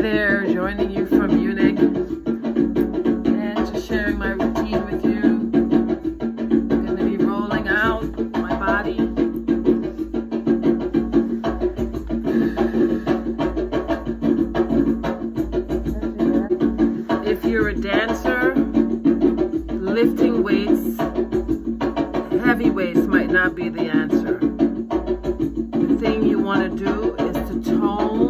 There, joining you from Munich and just sharing my routine with you. I'm going to be rolling out my body. If you're a dancer, lifting weights, heavy weights might not be the answer. The thing you want to do is to tone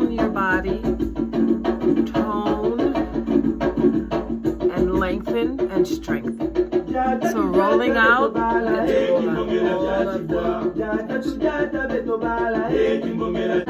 So rolling out, let's out all of them.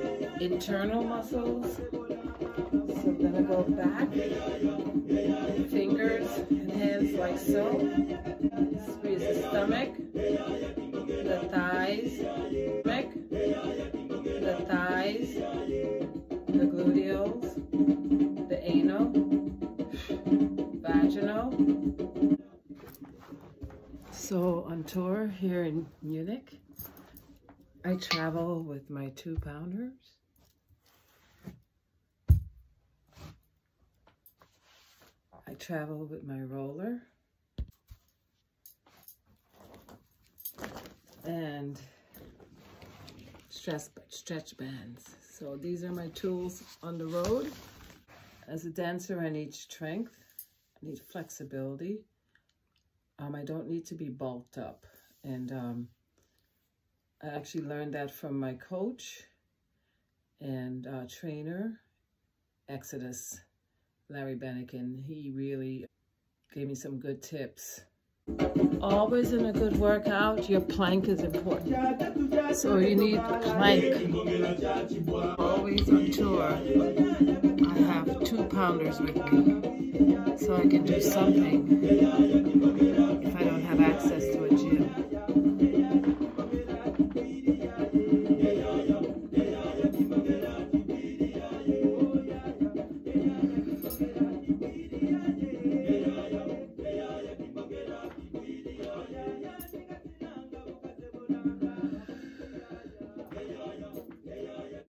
internal muscles. So I'm gonna go back, fingers and hands like so. Squeeze the stomach, the thighs, stomach, the thighs, the gluteals, the anal, vaginal. So on tour here in Munich, I travel with my two pounders. I travel with my roller. And stretch, stretch bands. So these are my tools on the road. As a dancer, I need strength. I need flexibility. Um, I don't need to be bulked up. And um, I actually learned that from my coach and uh, trainer, Exodus, Larry Bennigan. He really gave me some good tips. Always in a good workout, your plank is important. So you need plank. Always on tour, I have two pounders with me. So I can do something